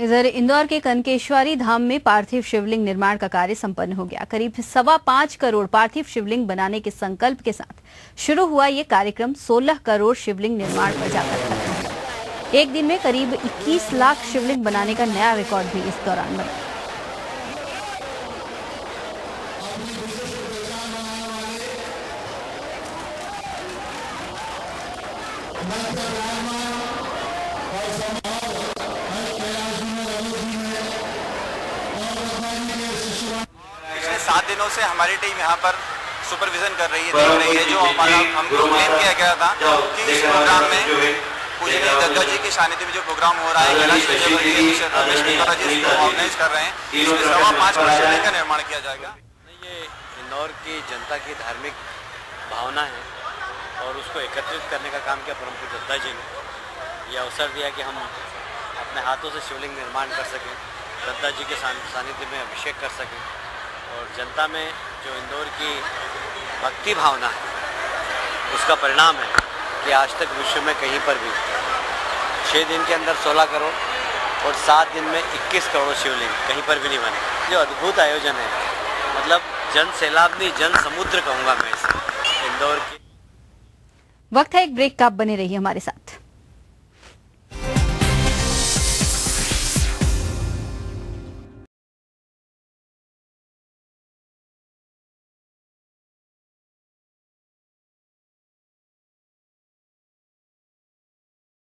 इधर इंदौर के कनकेश्वरी धाम में पार्थिव शिवलिंग निर्माण का कार्य संपन्न हो गया। करीब सवा पाँच करोड़ पार्थिव शिवलिंग बनाने के संकल्प के साथ शुरू हुआ ये कार्यक्रम। 16 करोड़ शिवलिंग निर्माण पर जाकर एक दिन में करीब 21 लाख शिवलिंग बनाने का नया रिकॉर्ड भी इस दौरान बना। सात दिनों से हमारी टीम यहाँ पर सुपरविजन कर रही है देख रही है जो हमारा हमको क्लेम किया गया था कि इस प्रोग्राम में पूजनीय दत्ता जी के सानिध्य में जो प्रोग्राम हो रहा है कैलाश विजयवर्गीय ऑर्गेनाइज कर रहे हैं इसमें सवा पाँच करोड़ का निर्माण किया जाएगा। ये इंदौर की जनता की धार्मिक भावना है और उसको एकत्रित करने का काम किया परम पूज्य दत्ता जी ने। यह अवसर दिया कि हम अपने हाथों से शिवलिंग निर्माण कर सकें दत्ता जी के सानिध्य में अभिषेक कर सकें। और जनता में जो इंदौर की भक्ति भावना है, उसका परिणाम है कि आज तक विश्व में कहीं पर भी छः दिन के अंदर 16 करोड़ और सात दिन में 21 करोड़ शिवलिंग कहीं पर भी नहीं बने। जो अद्भुत आयोजन है। मतलब जन सैलाब नहीं, जन समुद्र कहूँगा मैं इसे। इंदौर की वक्त है एक ब्रेक का बने रहिए हमारे साथ।